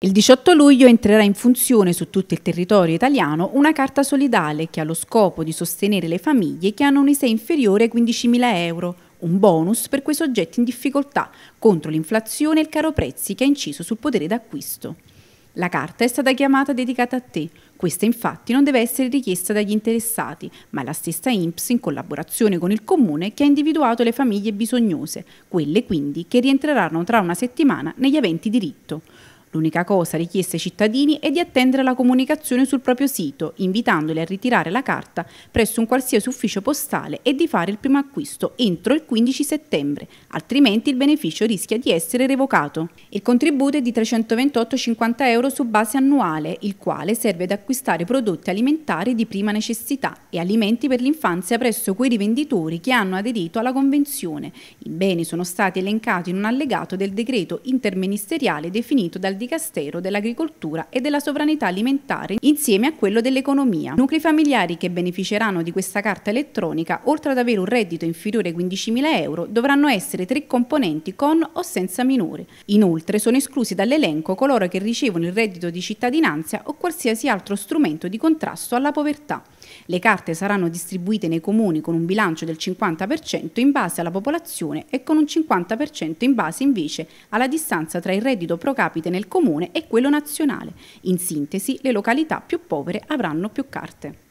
Il 18 luglio entrerà in funzione su tutto il territorio italiano una carta solidale che ha lo scopo di sostenere le famiglie che hanno un ISEE inferiore ai 15.000 euro, un bonus per quei soggetti in difficoltà contro l'inflazione e il caro prezzi che ha inciso sul potere d'acquisto. La carta è stata chiamata dedicata a te. Questa infatti non deve essere richiesta dagli interessati, ma la stessa INPS in collaborazione con il comune che ha individuato le famiglie bisognose, quelle quindi che rientreranno tra una settimana negli aventi diritto. L'unica cosa richiesta ai cittadini è di attendere la comunicazione sul proprio sito, invitandoli a ritirare la carta presso un qualsiasi ufficio postale e di fare il primo acquisto entro il 15 settembre, altrimenti il beneficio rischia di essere revocato. Il contributo è di 328,50 euro su base annuale, il quale serve ad acquistare prodotti alimentari di prima necessità e alimenti per l'infanzia presso quei rivenditori che hanno aderito alla Convenzione. I beni sono stati elencati in un allegato del decreto interministeriale definito dal Dicastero dell'Agricoltura e della Sovranità Alimentare insieme a quello dell'Economia. Nuclei familiari che beneficeranno di questa carta elettronica, oltre ad avere un reddito inferiore ai 15.000 euro, dovranno essere tre componenti con o senza minore. Inoltre sono esclusi dall'elenco coloro che ricevono il reddito di cittadinanza o qualsiasi altro strumento di contrasto alla povertà. Le carte saranno distribuite nei comuni con un bilancio del 50% in base alla popolazione e con un 50% in base invece alla distanza tra il reddito pro capite nel comune e quello nazionale. In sintesi, le località più povere avranno più carte.